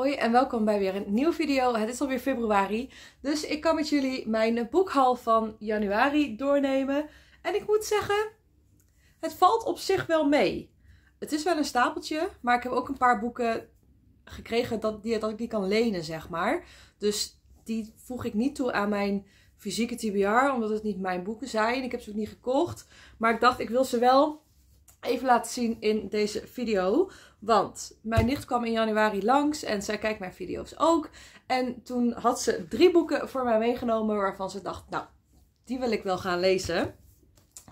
Hoi en welkom bij weer een nieuwe video. Het is alweer februari, dus ik kan met jullie mijn boekhal van januari doornemen. En ik moet zeggen, het valt op zich wel mee. Het is wel een stapeltje, maar ik heb ook een paar boeken gekregen dat, die, dat ik die kan lenen, zeg maar. Dus die voeg ik niet toe aan mijn fysieke TBR, omdat het niet mijn boeken zijn. Ik heb ze ook niet gekocht, maar ik dacht ik wil ze wel even laten zien in deze video. Want mijn nicht kwam in januari langs en zij kijkt mijn video's ook. En toen had ze drie boeken voor mij meegenomen waarvan ze dacht, nou, die wil ik wel gaan lezen.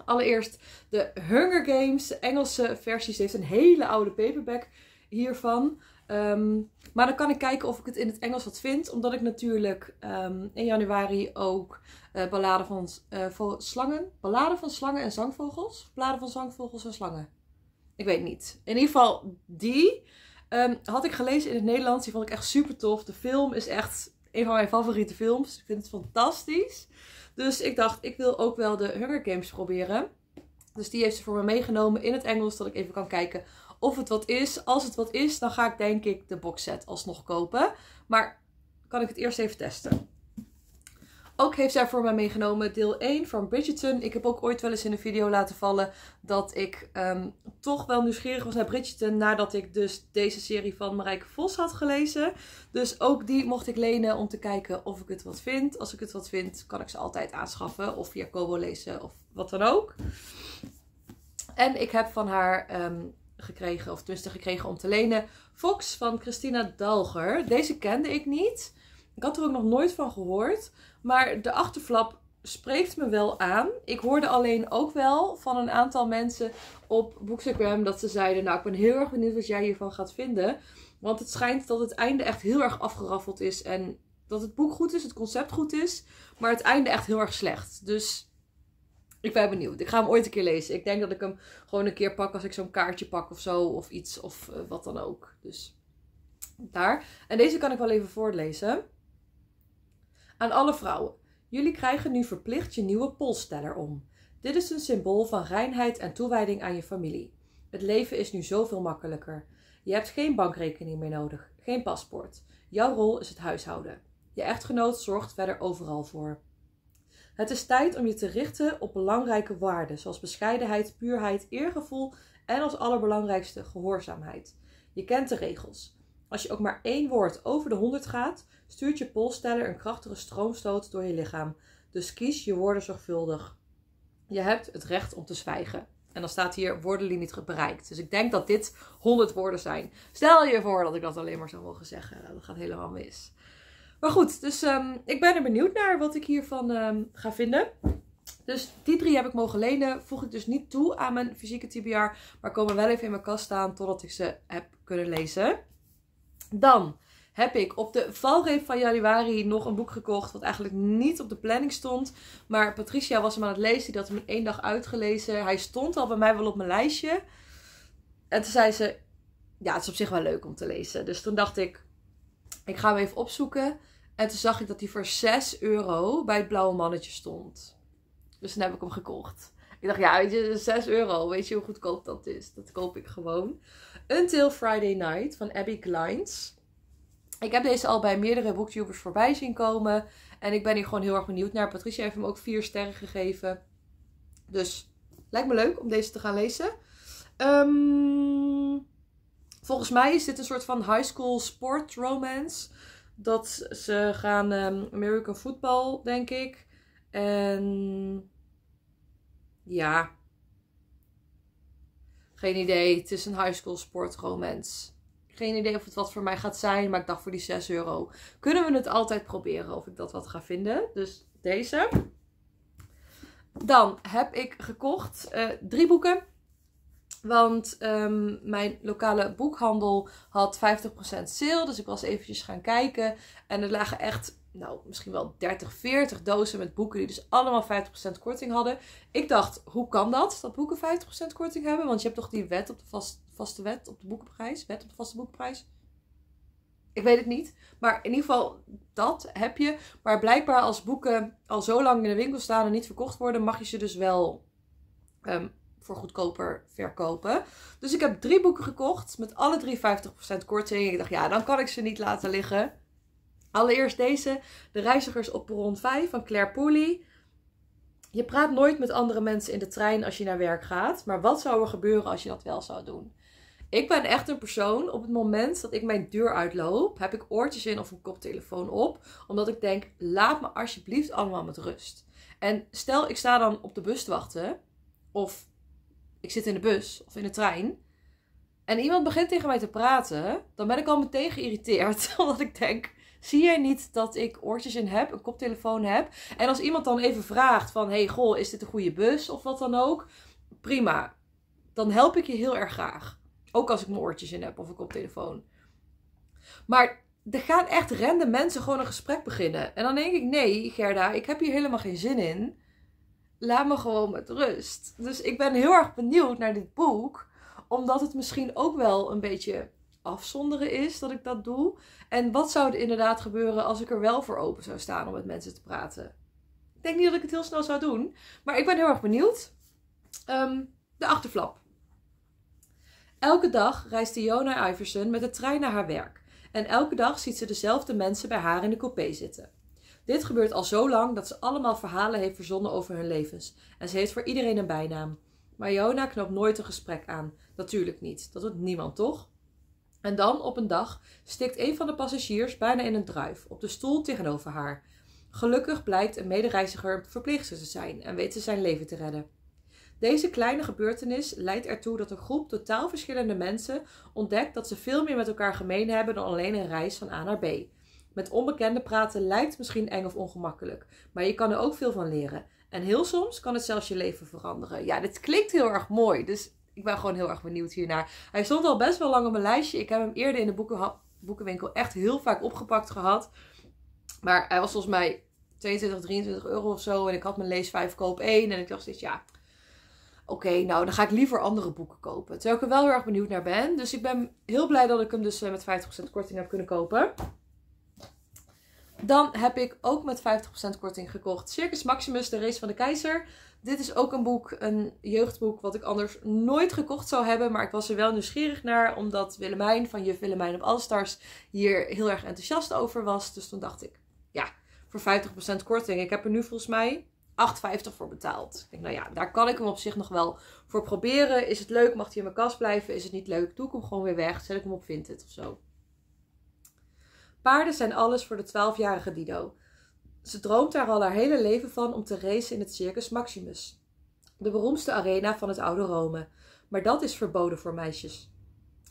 Allereerst de Hunger Games, de Engelse versie. Ze heeft een hele oude paperback hiervan. Ehm, maar dan kan ik kijken of ik het in het Engels wat vind. Omdat ik natuurlijk ehm, in januari ook uh, balladen van uh, slangen. Balladen van slangen en zangvogels. Balladen van zangvogels en slangen. Ik weet niet. In ieder geval die um, had ik gelezen in het Nederlands. Die vond ik echt super tof. De film is echt een van mijn favoriete films. Ik vind het fantastisch. Dus ik dacht, ik wil ook wel de Hunger Games proberen. Dus die heeft ze voor me meegenomen in het Engels. Dat ik even kan kijken of het wat is. Als het wat is, dan ga ik denk ik de boxset alsnog kopen. Maar kan ik het eerst even testen. Ook heeft zij voor mij meegenomen deel 1 van Bridgerton. Ik heb ook ooit wel eens in een video laten vallen dat ik um, toch wel nieuwsgierig was naar Bridgerton. Nadat ik dus deze serie van Marijke Vos had gelezen. Dus ook die mocht ik lenen om te kijken of ik het wat vind. Als ik het wat vind, kan ik ze altijd aanschaffen. Of via Kobo lezen of wat dan ook. En ik heb van haar um, gekregen, of tenminste gekregen om te lenen, Fox van Christina Dalger. Deze kende ik niet. Ik had er ook nog nooit van gehoord. Maar de achterflap spreekt me wel aan. Ik hoorde alleen ook wel van een aantal mensen op Bookstagram dat ze zeiden: Nou, ik ben heel erg benieuwd wat jij hiervan gaat vinden. Want het schijnt dat het einde echt heel erg afgeraffeld is. En dat het boek goed is, het concept goed is. Maar het einde echt heel erg slecht. Dus ik ben benieuwd. Ik ga hem ooit een keer lezen. Ik denk dat ik hem gewoon een keer pak als ik zo'n kaartje pak of zo. Of iets of uh, wat dan ook. Dus daar. En deze kan ik wel even voorlezen. Aan alle vrouwen. Jullie krijgen nu verplicht je nieuwe polsteller om. Dit is een symbool van reinheid en toewijding aan je familie. Het leven is nu zoveel makkelijker. Je hebt geen bankrekening meer nodig, geen paspoort. Jouw rol is het huishouden. Je echtgenoot zorgt verder overal voor. Het is tijd om je te richten op belangrijke waarden, zoals bescheidenheid, puurheid, eergevoel en als allerbelangrijkste gehoorzaamheid. Je kent de regels. Als je ook maar één woord over de 100 gaat, stuurt je polsteller een krachtige stroomstoot door je lichaam. Dus kies je woorden zorgvuldig. Je hebt het recht om te zwijgen. En dan staat hier woordenlimiet bereikt. Dus ik denk dat dit 100 woorden zijn. Stel je voor dat ik dat alleen maar zou mogen zeggen. Dat gaat helemaal mis. Maar goed, dus um, ik ben er benieuwd naar wat ik hiervan um, ga vinden. Dus die drie heb ik mogen lenen. Voeg ik dus niet toe aan mijn fysieke TBR. Maar komen wel even in mijn kast staan totdat ik ze heb kunnen lezen. Dan heb ik op de valreep van januari nog een boek gekocht. Wat eigenlijk niet op de planning stond. Maar Patricia was hem aan het lezen. Die had hem in één dag uitgelezen. Hij stond al bij mij wel op mijn lijstje. En toen zei ze: Ja, het is op zich wel leuk om te lezen. Dus toen dacht ik: Ik ga hem even opzoeken. En toen zag ik dat hij voor 6 euro bij het blauwe mannetje stond. Dus toen heb ik hem gekocht. Ik dacht, ja, weet je, 6 euro. Weet je hoe goedkoop dat is? Dat koop ik gewoon. Until Friday Night van Abby Kleins. Ik heb deze al bij meerdere booktubers voorbij zien komen. En ik ben hier gewoon heel erg benieuwd naar. Patricia heeft hem ook vier sterren gegeven. Dus lijkt me leuk om deze te gaan lezen. Um, volgens mij is dit een soort van high school sport romance. Dat ze gaan um, American football, denk ik. En ja, geen idee. Het is een high school sport romance. Geen idee of het wat voor mij gaat zijn. Maar ik dacht voor die 6 euro kunnen we het altijd proberen of ik dat wat ga vinden. Dus deze. Dan heb ik gekocht uh, drie boeken. Want um, mijn lokale boekhandel had 50% sale. Dus ik was eventjes gaan kijken. En er lagen echt nou, misschien wel 30, 40 dozen met boeken die dus allemaal 50% korting hadden. Ik dacht, hoe kan dat? Dat boeken 50% korting hebben? Want je hebt toch die wet op de vast, vaste wet op de boekenprijs? Wet op de vaste boekenprijs? Ik weet het niet. Maar in ieder geval, dat heb je. Maar blijkbaar als boeken al zo lang in de winkel staan en niet verkocht worden, mag je ze dus wel um, voor goedkoper verkopen. Dus ik heb drie boeken gekocht met alle drie 50% korting. Ik dacht, ja, dan kan ik ze niet laten liggen. Allereerst deze, De Reizigers op Perron 5 van Claire Pooley. Je praat nooit met andere mensen in de trein als je naar werk gaat. Maar wat zou er gebeuren als je dat wel zou doen? Ik ben echt een persoon, op het moment dat ik mijn deur uitloop, heb ik oortjes in of een koptelefoon op. Omdat ik denk, laat me alsjeblieft allemaal met rust. En stel, ik sta dan op de bus te wachten. Of ik zit in de bus of in de trein. En iemand begint tegen mij te praten. Dan ben ik al meteen geïrriteerd. Omdat ik denk, zie jij niet dat ik oortjes in heb, een koptelefoon heb? En als iemand dan even vraagt van, hey goh, is dit een goede bus of wat dan ook? Prima. Dan help ik je heel erg graag. Ook als ik mijn oortjes in heb of een koptelefoon. Maar er gaan echt random mensen gewoon een gesprek beginnen. En dan denk ik, nee Gerda, ik heb hier helemaal geen zin in. Laat me gewoon met rust. Dus ik ben heel erg benieuwd naar dit boek. Omdat het misschien ook wel een beetje afzonderen is dat ik dat doe. En wat zou er inderdaad gebeuren als ik er wel voor open zou staan om met mensen te praten? Ik denk niet dat ik het heel snel zou doen. Maar ik ben heel erg benieuwd. Ehm, de achterflap. Elke dag reist Iona Iverson met de trein naar haar werk. En elke dag ziet ze dezelfde mensen bij haar in de coupé zitten. Dit gebeurt al zo lang dat ze allemaal verhalen heeft verzonnen over hun levens. En ze heeft voor iedereen een bijnaam. Maar Iona knoopt nooit een gesprek aan. Natuurlijk niet. Dat doet niemand, toch? En dan, op een dag, stikt een van de passagiers bijna in een druif op de stoel tegenover haar. Gelukkig blijkt een medereiziger verpleegster te zijn en weet ze zijn leven te redden. Deze kleine gebeurtenis leidt ertoe dat een groep totaal verschillende mensen ontdekt dat ze veel meer met elkaar gemeen hebben dan alleen een reis van A naar B. Met onbekenden praten lijkt misschien eng of ongemakkelijk, maar je kan er ook veel van leren. En heel soms kan het zelfs je leven veranderen. Ja, dit klinkt heel erg mooi, dus ik ben gewoon heel erg benieuwd hiernaar. Hij stond al best wel lang op mijn lijstje. Ik heb hem eerder in de boeken, boekenwinkel echt heel vaak opgepakt gehad. Maar hij was volgens mij 22, 23 euro of zo. En ik had mijn lees 5 koop 1. En ik dacht steeds, ja, oké, nou dan ga ik liever andere boeken kopen. Terwijl ik er wel heel erg benieuwd naar ben. Dus ik ben heel blij dat ik hem dus eh, met 50% korting heb kunnen kopen. Dan heb ik ook met 50% korting gekocht Circus Maximus, de race van de keizer. Dit is ook een boek, een jeugdboek, wat ik anders nooit gekocht zou hebben. Maar ik was er wel nieuwsgierig naar, omdat Willemijn van Juf Willemijn op Allstars hier heel erg enthousiast over was. Dus toen dacht ik, ja, voor 50% korting. Ik heb er nu volgens mij 8,50 voor betaald. Ik denk, nou ja, daar kan ik hem op zich nog wel voor proberen. Is het leuk? Mag hij in mijn kast blijven? Is het niet leuk? Doe ik hem gewoon weer weg. Zet ik hem op Vinted of zo. Paarden zijn alles voor de 12-jarige Dido. Ze droomt daar al haar hele leven van om te racen in het Circus Maximus. De beroemdste arena van het oude Rome. Maar dat is verboden voor meisjes.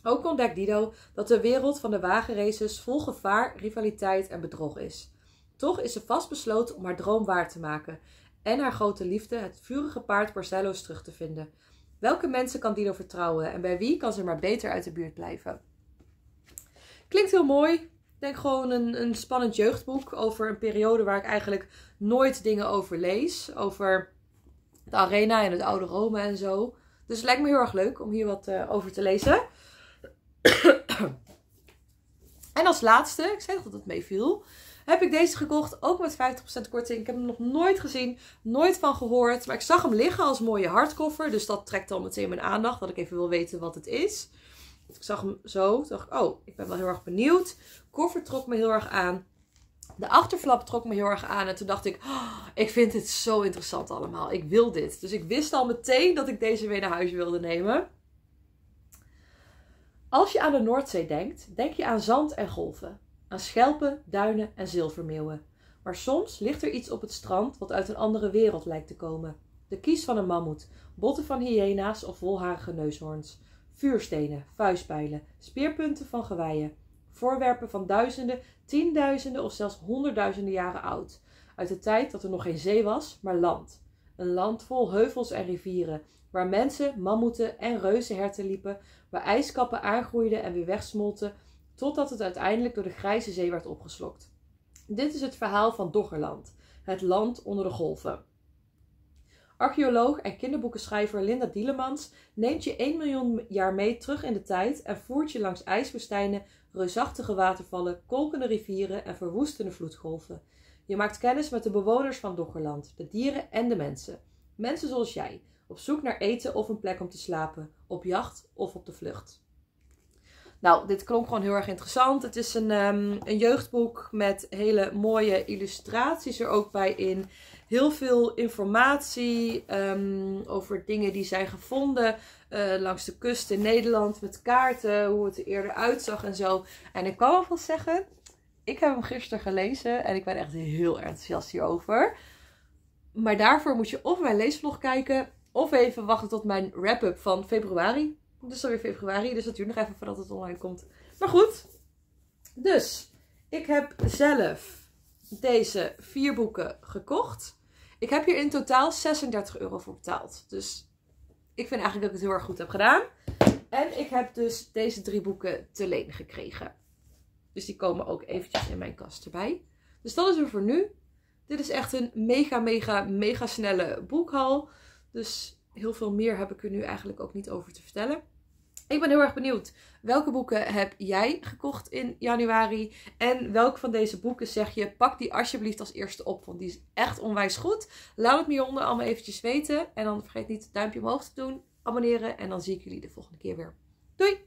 Ook ontdekt Dido dat de wereld van de wagenraces vol gevaar, rivaliteit en bedrog is. Toch is ze vastbesloten om haar droom waar te maken en haar grote liefde, het vurige paard Barcelo's terug te vinden. Welke mensen kan Dido vertrouwen en bij wie kan ze maar beter uit de buurt blijven? Klinkt heel mooi. Denk gewoon een, een spannend jeugdboek over een periode waar ik eigenlijk nooit dingen over lees. Over de arena en het oude Rome en zo. Dus het lijkt me heel erg leuk om hier wat uh, over te lezen. en als laatste, ik zei dat het meeviel, heb ik deze gekocht, ook met 50% korting. Ik heb hem nog nooit gezien, nooit van gehoord. Maar ik zag hem liggen als mooie hardcover. Dus dat trekt al meteen mijn aandacht, dat ik even wil weten wat het is. Ik zag hem zo, toen dacht ik, oh, ik ben wel heel erg benieuwd. Koffer trok me heel erg aan. De achterflap trok me heel erg aan. En toen dacht ik, oh, ik vind dit zo interessant allemaal. Ik wil dit. Dus ik wist al meteen dat ik deze weer naar huis wilde nemen. Als je aan de Noordzee denkt, denk je aan zand en golven aan schelpen, duinen en zilvermeeuwen. Maar soms ligt er iets op het strand wat uit een andere wereld lijkt te komen. De kies van een mammoet, botten van hyena's of wolharige neushoorns, vuurstenen, vuistpijlen, speerpunten van geweien, voorwerpen van duizenden, tienduizenden of zelfs honderdduizenden jaren oud, uit de tijd dat er nog geen zee was, maar land. Een land vol heuvels en rivieren, waar mensen, mammoeten en reuzenherten liepen, waar ijskappen aangroeiden en weer wegsmolten totdat het uiteindelijk door de grijze zee werd opgeslokt. Dit is het verhaal van Doggerland, het land onder de golven. Archeoloog en kinderboekenschrijver Linda Dielemans neemt je 1 miljoen jaar mee terug in de tijd en voert je langs ijswoestijnen, reusachtige watervallen, kolkende rivieren en verwoestende vloedgolven. Je maakt kennis met de bewoners van Doggerland, de dieren en de mensen. Mensen zoals jij, Op zoek naar eten of een plek om te slapen. Op jacht of op de vlucht. Nou, dit klonk gewoon heel erg interessant. Het is een, ehm, een jeugdboek met hele mooie illustraties er ook bij in. Heel veel informatie um, over dingen die zijn gevonden uh, langs de kust in Nederland met kaarten, hoe het er eerder uitzag en zo. En ik kan wel zeggen, ik heb hem gisteren gelezen en ik ben echt heel enthousiast hierover. Maar daarvoor moet je of mijn leesvlog kijken of even wachten tot mijn wrap-up van februari. Dus alweer februari, dus dat duurt nog even voordat het online komt. Maar goed, dus ik heb zelf deze vier boeken gekocht. Ik heb hier in totaal 36 euro voor betaald. Dus ik vind eigenlijk dat ik het heel erg goed heb gedaan. En ik heb dus deze drie boeken te leen gekregen. Dus die komen ook eventjes in mijn kast erbij. Dus dat is er voor nu. Dit is echt een mega, mega, mega snelle boekhal. Dus heel veel meer heb ik er nu eigenlijk ook niet over te vertellen. Ik ben heel erg benieuwd. Welke boeken heb jij gekocht in januari? En welke van deze boeken zeg je, pak die alsjeblieft als eerste op. Want die is echt onwijs goed. Laat het me hieronder allemaal eventjes weten. En dan vergeet niet het duimpje omhoog te doen, abonneren. En dan zie ik jullie de volgende keer weer. Doei!